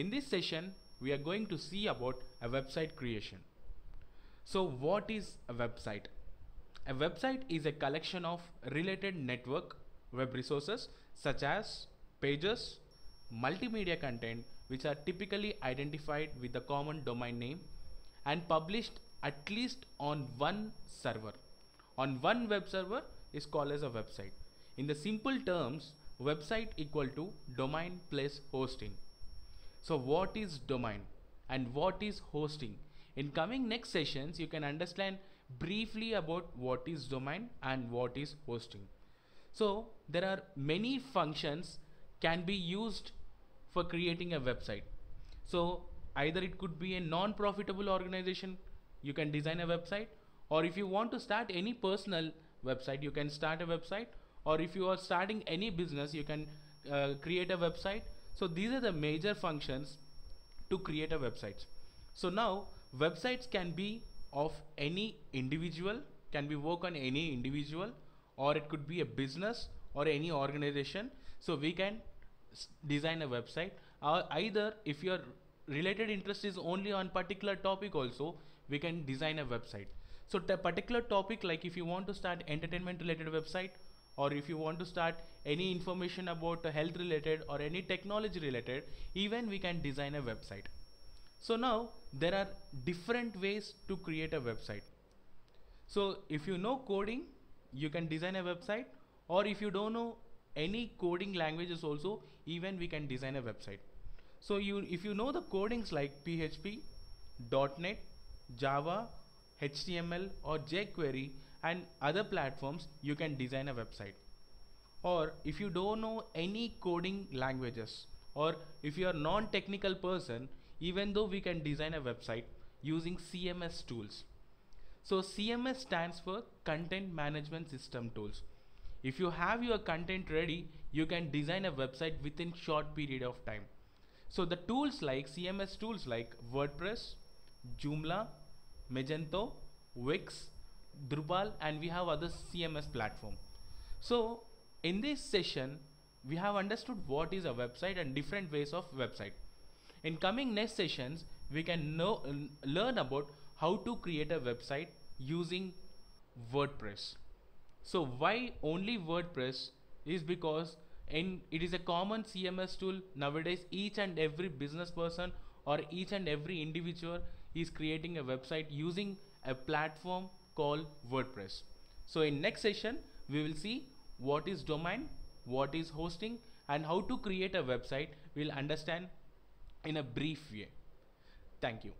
In this session we are going to see about a website creation. So what is a website? A website is a collection of related network web resources such as pages, multimedia content which are typically identified with the common domain name and published at least on one server. On one web server is called as a website. In the simple terms, website equal to domain plus hosting. So what is domain and what is hosting? In coming next sessions, you can understand briefly about what is domain and what is hosting. So there are many functions can be used for creating a website. So either it could be a non-profitable organization, you can design a website or if you want to start any personal website, you can start a website or if you are starting any business, you can uh, create a website. So these are the major functions to create a website. So now websites can be of any individual, can be work on any individual or it could be a business or any organization. So we can design a website or either if your related interest is only on particular topic also we can design a website so the particular topic like if you want to start entertainment related website or if you want to start any information about health related or any technology related even we can design a website. So now there are different ways to create a website. So if you know coding you can design a website. Or if you don't know any coding languages also even we can design a website. So you if you know the codings like php net java html or jquery and other platforms you can design a website. Or if you don't know any coding languages or if you are non-technical person even though we can design a website using cms tools. So cms stands for content management system tools. If you have your content ready, you can design a website within short period of time. So the tools like CMS tools like WordPress, Joomla, Magento, Wix, Drupal and we have other CMS platform. So in this session, we have understood what is a website and different ways of website. In coming next sessions, we can know, learn about how to create a website using WordPress. So why only WordPress is because in it is a common CMS tool nowadays each and every business person or each and every individual is creating a website using a platform called WordPress. So in next session we will see what is domain, what is hosting and how to create a website we'll understand in a brief way. Thank you.